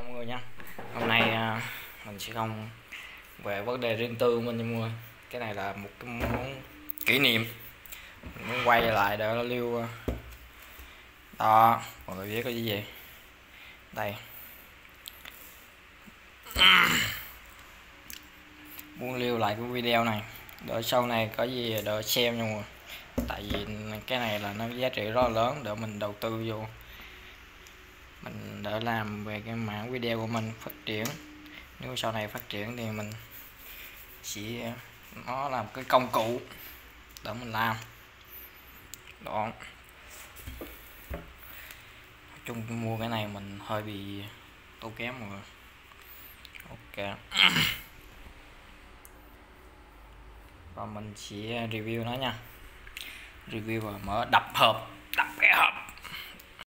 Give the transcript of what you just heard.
chào mọi người nha hôm nay à, mình sẽ không về vấn đề riêng tư của mình nha mọi người. Cái này là một cái món kỷ niệm. Mình muốn quay lại để nó lưu à, đó mọi người biết có gì vậy? Đây. Muốn lưu lại cái video này. Để sau này có gì để xem nha mọi người. Tại vì cái này là nó giá trị rất là lớn để mình đầu tư vô mình đã làm về cái mảng video của mình phát triển. Nếu sau này phát triển thì mình sẽ nó làm cái công cụ để mình làm. Đó. Nói chung mua cái này mình hơi bị tốn kém rồi. Ok. Và mình sẽ review nó nha. Review và mở đập hộp.